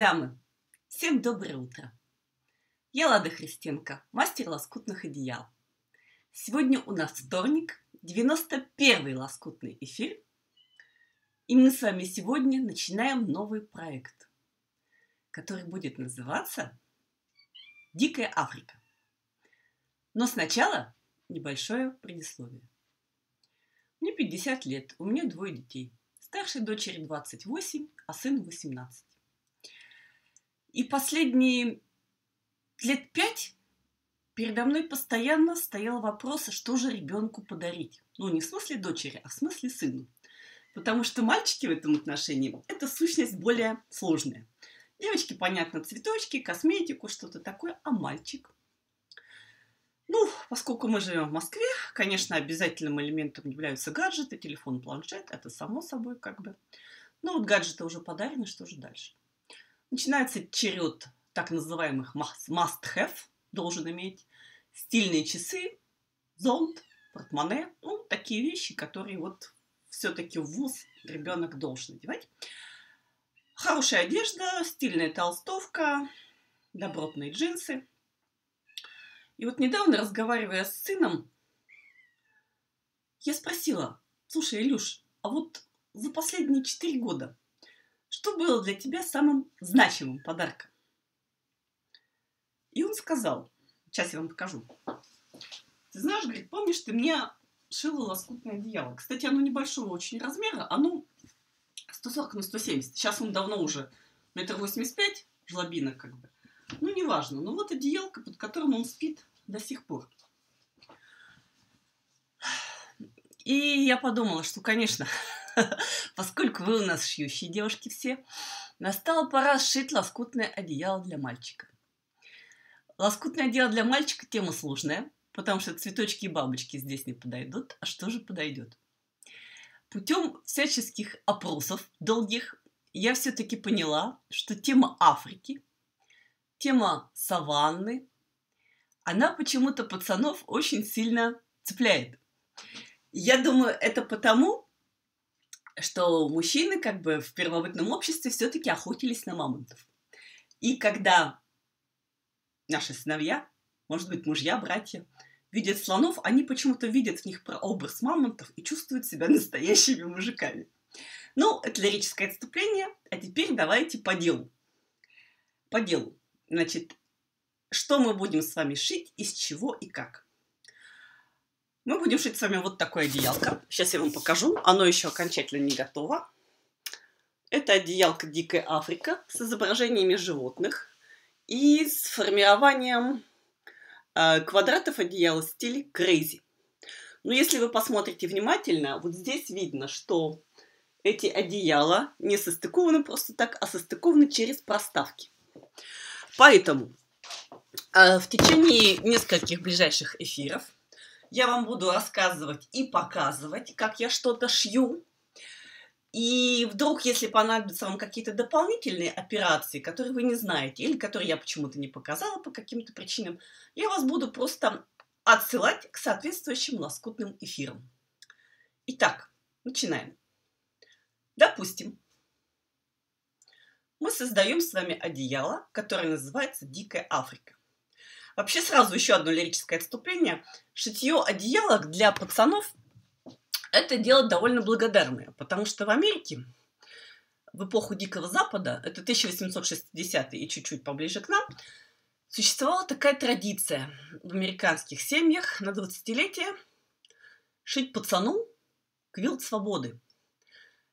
Дамы, всем доброе утро! Я Лада Христенко, мастер лоскутных одеял. Сегодня у нас вторник, 91-й лоскутный эфир. И мы с вами сегодня начинаем новый проект, который будет называться «Дикая Африка». Но сначала небольшое предисловие. Мне 50 лет, у меня двое детей. Старшей дочери 28, а сыну 18. И последние лет пять передо мной постоянно стоял вопрос, что же ребенку подарить. Ну, не в смысле дочери, а в смысле сыну. Потому что мальчики в этом отношении – это сущность более сложная. Девочки, понятно, цветочки, косметику, что-то такое, а мальчик? Ну, поскольку мы живем в Москве, конечно, обязательным элементом являются гаджеты, телефон, планшет, это само собой как бы. Ну, вот гаджеты уже подарены, что же дальше? Начинается черед так называемых must-have, должен иметь стильные часы, зонт, портмоне, ну, такие вещи, которые вот все-таки в ВУЗ ребенок должен одевать. Хорошая одежда, стильная толстовка, добротные джинсы. И вот недавно, разговаривая с сыном, я спросила, слушай, Илюш, а вот за последние четыре года что было для тебя самым значимым подарком? И он сказал, сейчас я вам покажу. Ты знаешь, говорит, помнишь, ты мне шила лоскутное одеяло. Кстати, оно небольшого очень размера, оно 140 на 170. Сейчас он давно уже метр восемьдесят пять, жлобина как бы. Ну, неважно. Но вот одеялка, под которым он спит до сих пор. И я подумала, что, конечно, поскольку вы у нас шьющие девушки все, настала пора сшить лоскутное одеяло для мальчика. Лоскутное одеяло для мальчика тема сложная, потому что цветочки и бабочки здесь не подойдут. А что же подойдет? Путем всяческих опросов долгих я все-таки поняла, что тема Африки, тема саванны, она почему-то пацанов очень сильно цепляет. Я думаю, это потому, что мужчины как бы в первобытном обществе все-таки охотились на мамонтов. И когда наши сыновья, может быть, мужья, братья, видят слонов, они почему-то видят в них образ мамонтов и чувствуют себя настоящими мужиками. Ну, это лирическое отступление, а теперь давайте по делу. По делу. Значит, что мы будем с вами шить, из чего и как? Мы будем шить с вами вот такое одеялко. Сейчас я вам покажу. Оно еще окончательно не готово. Это одеялка Дикая Африка с изображениями животных и с формированием э, квадратов одеяла в стиле Crazy. Но если вы посмотрите внимательно, вот здесь видно, что эти одеяла не состыкованы просто так, а состыкованы через проставки. Поэтому э, в течение нескольких ближайших эфиров я вам буду рассказывать и показывать, как я что-то шью. И вдруг, если понадобятся вам какие-то дополнительные операции, которые вы не знаете, или которые я почему-то не показала по каким-то причинам, я вас буду просто отсылать к соответствующим лоскутным эфирам. Итак, начинаем. Допустим, мы создаем с вами одеяло, которое называется «Дикая Африка». Вообще сразу еще одно лирическое отступление. Шитье одеялок для пацанов – это дело довольно благодарное, потому что в Америке в эпоху Дикого Запада, это 1860 и чуть-чуть поближе к нам, существовала такая традиция в американских семьях на 20-летие шить пацану квилт свободы.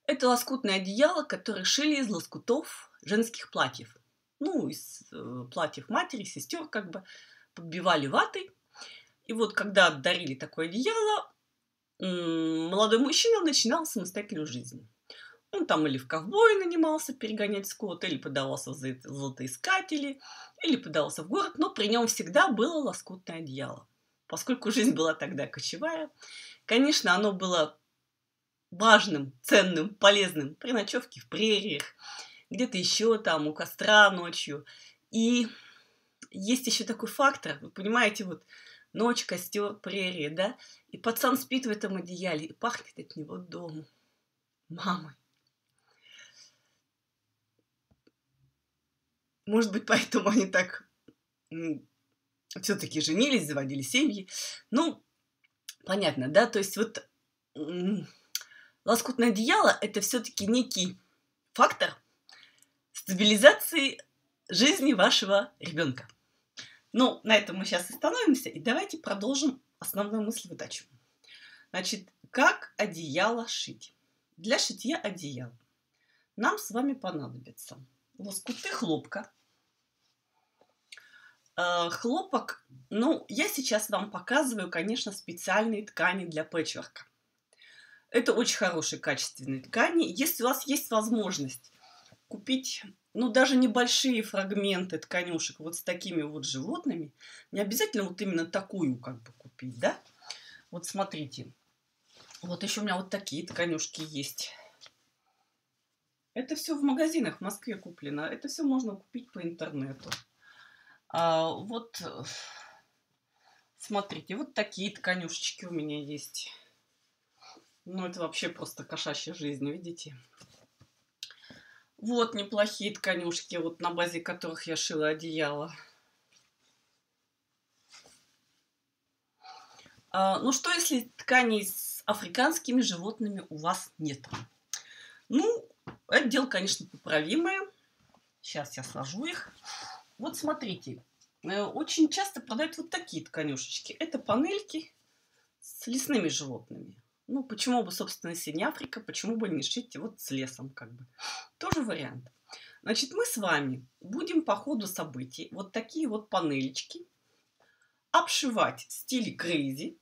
Это лоскутное одеяло, которое шили из лоскутов женских платьев. Ну, из э, платьев матери, сестер, как бы подбивали ватой. И вот когда дарили такое одеяло, молодой мужчина начинал самостоятельную жизнь. Он там или в ковбой нанимался перегонять скот, или подавался в золотоискатели, или подавался в город, но при нем всегда было лоскутное одеяло. Поскольку жизнь была тогда кочевая, конечно, оно было важным, ценным, полезным при ночевке в прериях, где-то еще там у костра ночью. И есть еще такой фактор, вы понимаете, вот ночь, костер, прерия, да, и пацан спит в этом одеяле, и пахнет от него дому, мамой. может быть, поэтому они так все-таки женились, заводили семьи. Ну, понятно, да? То есть вот лоскутное одеяло – это все-таки некий фактор стабилизации жизни вашего ребенка. Ну, на этом мы сейчас остановимся, и давайте продолжим основную мысль выдачу. Значит, как одеяло шить? Для шитья одеяла нам с вами понадобится лоскуты хлопка. Э, хлопок, ну, я сейчас вам показываю, конечно, специальные ткани для пэтчворка. Это очень хорошие качественные ткани. Если у вас есть возможность купить, ну, даже небольшие фрагменты тканюшек вот с такими вот животными, не обязательно вот именно такую как бы купить, да? Вот смотрите. Вот еще у меня вот такие тканюшки есть. Это все в магазинах в Москве куплено. Это все можно купить по интернету. А, вот, смотрите, вот такие тканюшечки у меня есть. Ну, это вообще просто кошачья жизнь, видите? Вот неплохие тканюшки, вот на базе которых я шила одеяло. А, ну, что если тканей с африканскими животными у вас нет? Ну, это дело, конечно, поправимое. Сейчас я сложу их. Вот смотрите, э, очень часто продают вот такие тканюшечки. Это панельки с лесными животными. Ну, почему бы, собственно, если не Африка, почему бы не шить вот с лесом, как бы. Тоже вариант. Значит, мы с вами будем по ходу событий вот такие вот панельчики обшивать в стиле крейзи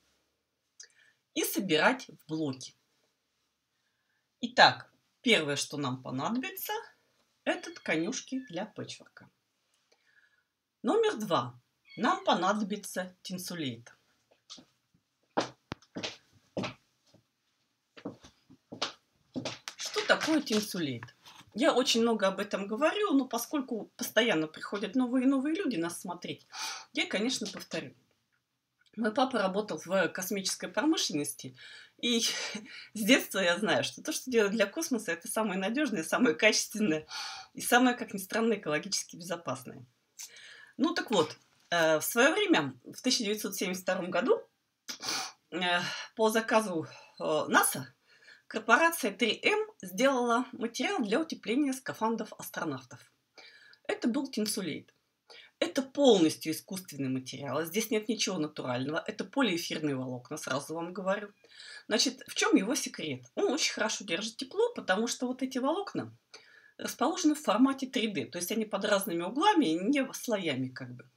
и собирать в блоки. Итак, первое, что нам понадобится, это тканюшки для пэтчворка. Номер два. Нам понадобится тинсулейт. Такое тинсулейт? Я очень много об этом говорю, но поскольку постоянно приходят новые и новые люди нас смотреть, я, конечно, повторю. Мой папа работал в космической промышленности, и с детства я знаю, что то, что делают для космоса, это самое надежное, самое качественное и самое, как ни странно, экологически безопасное. Ну так вот, э, в свое время, в 1972 году, э, по заказу э, НАСА, корпорация 3М сделала материал для утепления скафандров астронавтов. Это был тинсулейт. Это полностью искусственный материал. Здесь нет ничего натурального. Это полиэфирные волокна, сразу вам говорю. Значит, в чем его секрет? Он очень хорошо держит тепло, потому что вот эти волокна расположены в формате 3D. То есть они под разными углами, не слоями как бы.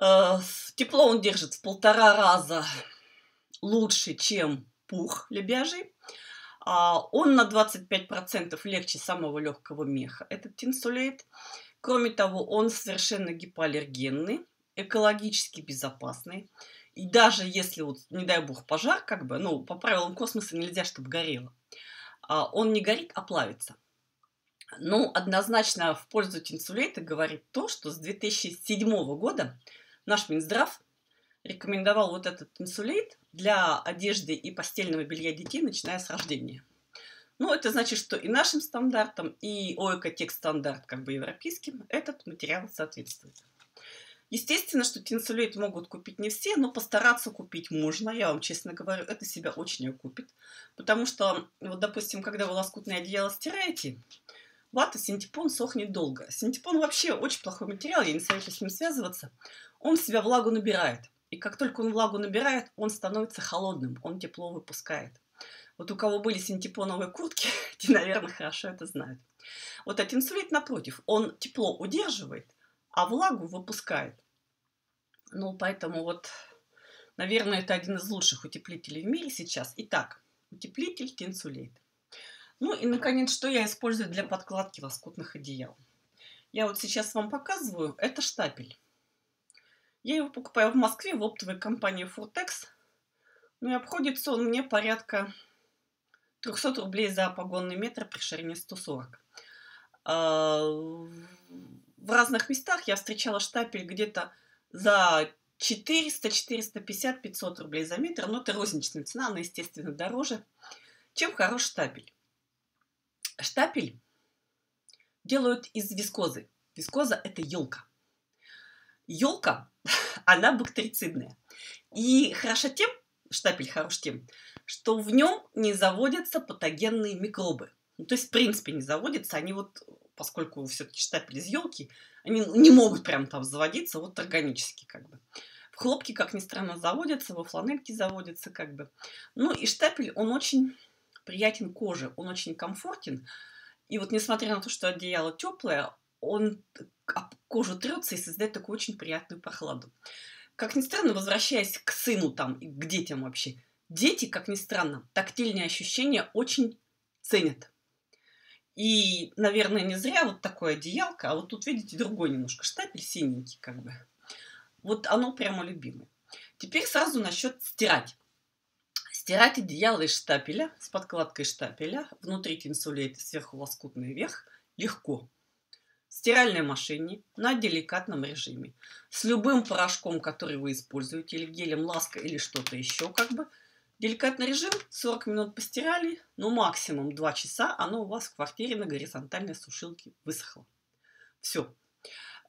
Э, тепло он держит в полтора раза лучше, чем пух лебяжий. А, он на 25% легче самого легкого меха, этот тинсулейт. Кроме того, он совершенно гипоаллергенный, экологически безопасный. И даже если, вот, не дай бог, пожар, как бы, ну, по правилам космоса нельзя, чтобы горело, а, он не горит, а плавится. Ну, однозначно в пользу тинсулейта говорит то, что с 2007 года наш Минздрав рекомендовал вот этот инсулейт для одежды и постельного белья детей, начиная с рождения. Ну, это значит, что и нашим стандартам, и ОЭКОТЕК стандарт, как бы европейским, этот материал соответствует. Естественно, что тинсулейт могут купить не все, но постараться купить можно. Я вам честно говорю, это себя очень окупит. Потому что, вот, допустим, когда вы лоскутное одеяло стираете, вата синтепон сохнет долго. Синтепон вообще очень плохой материал, я не советую с ним связываться. Он в себя влагу набирает. И как только он влагу набирает, он становится холодным, он тепло выпускает. Вот у кого были синтепоновые куртки, те, наверное, хорошо это знают. Вот один инсулит, напротив, он тепло удерживает, а влагу выпускает. Ну, поэтому вот, наверное, это один из лучших утеплителей в мире сейчас. Итак, утеплитель тинсулейт. Ну и, наконец, что я использую для подкладки лоскутных одеял. Я вот сейчас вам показываю, это штапель. Я его покупаю в Москве в оптовой компании Furtex. Ну и обходится он мне порядка 300 рублей за погонный метр при ширине 140. А, в разных местах я встречала штапель где-то за 400, 450, 500 рублей за метр. Но это розничная цена, она, естественно, дороже, чем хороший штапель. Штапель делают из вискозы. Вискоза – это елка. Елка, она бактерицидная. И хороша тем, штапель хорош тем, что в нем не заводятся патогенные микробы. Ну, то есть, в принципе, не заводятся. Они вот, поскольку все-таки штапель из елки, они не могут прям там заводиться вот органически как бы. В хлопке, как ни странно, заводятся, во фланельке заводятся как бы. Ну и штапель, он очень приятен коже, он очень комфортен. И вот несмотря на то, что одеяло теплое, он об кожу трется и создает такую очень приятную прохладу. Как ни странно, возвращаясь к сыну там и к детям вообще, дети, как ни странно, тактильные ощущения очень ценят. И, наверное, не зря вот такое одеялко, а вот тут, видите, другой немножко штапель синенький как бы. Вот оно прямо любимое. Теперь сразу насчет стирать. Стирать одеяло из штапеля с подкладкой штапеля, внутри тинсулейт, сверху лоскутный верх, легко. Стиральной машине на деликатном режиме. С любым порошком, который вы используете, или гелем ласка, или что-то еще, как бы. Деликатный режим, 40 минут постирали, ну максимум 2 часа, оно у вас в квартире на горизонтальной сушилке высохло. Все.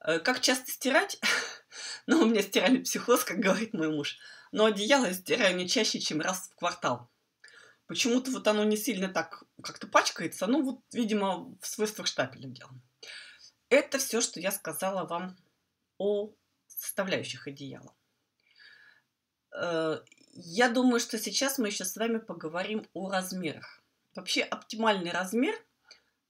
Э, как часто стирать? ну, у меня стиральный психоз, как говорит мой муж – но одеяло я стираю не чаще, чем раз в квартал. Почему-то вот оно не сильно так как-то пачкается, ну вот, видимо, в свойствах штапеля дело. Это все, что я сказала вам о составляющих одеяла. Э, я думаю, что сейчас мы еще с вами поговорим о размерах. Вообще оптимальный размер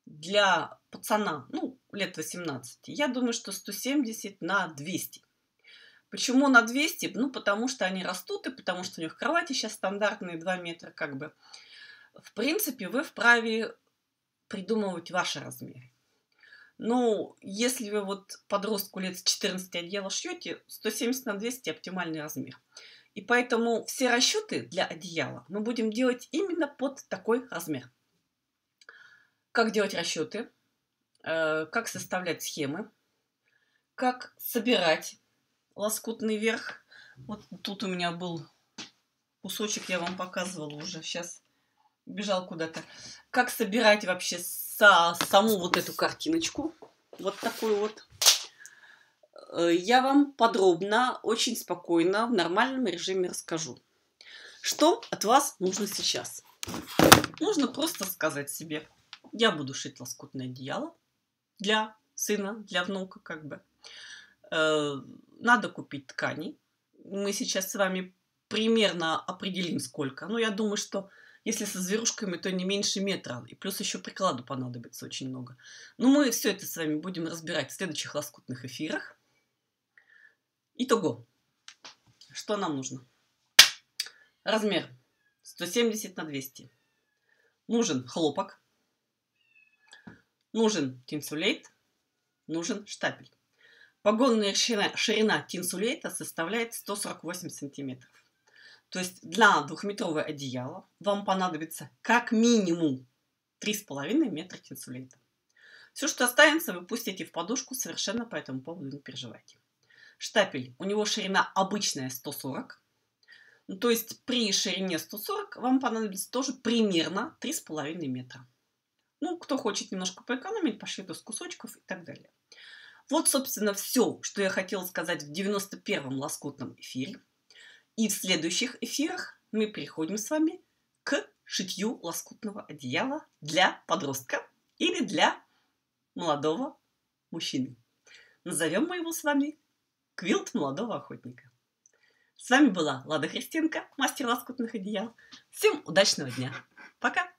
для пацана, ну, лет 18, я думаю, что 170 на 200. Почему на 200? Ну, потому что они растут, и потому что у них кровати сейчас стандартные 2 метра, как бы. В принципе, вы вправе придумывать ваши размеры. Ну, если вы вот подростку лет с 14 одеяло шьете, 170 на 200 оптимальный размер. И поэтому все расчеты для одеяла мы будем делать именно под такой размер. Как делать расчеты, э, как составлять схемы, как собирать лоскутный верх. Вот тут у меня был кусочек, я вам показывала уже. Сейчас бежал куда-то. Как собирать вообще со, саму вот эту картиночку. Вот такую вот. Э, я вам подробно, очень спокойно, в нормальном режиме расскажу. Что от вас нужно сейчас? Нужно просто сказать себе, я буду шить лоскутное одеяло для сына, для внука, как бы. Э, надо купить ткани. Мы сейчас с вами примерно определим сколько. Но я думаю, что если со зверушками, то не меньше метра. И плюс еще прикладу понадобится очень много. Но мы все это с вами будем разбирать в следующих лоскутных эфирах. Итого. Что нам нужно? Размер 170 на 200. Нужен хлопок. Нужен тинсулейт. Нужен штапель. Погонная ширина, ширина тинсулейта составляет 148 сантиметров. То есть для двухметрового одеяла вам понадобится как минимум 3,5 метра тинсулейта. Все, что останется, вы пустите в подушку, совершенно по этому поводу не переживайте. Штапель, у него ширина обычная 140. Ну, то есть при ширине 140 вам понадобится тоже примерно 3,5 метра. Ну, кто хочет немножко поэкономить, пошьет из кусочков и так далее. Вот, собственно, все, что я хотела сказать в 91-м лоскутном эфире. И в следующих эфирах мы переходим с вами к шитью лоскутного одеяла для подростка или для молодого мужчины. Назовем мы его с вами квилт молодого охотника. С вами была Лада Христенко, мастер лоскутных одеял. Всем удачного дня. Пока!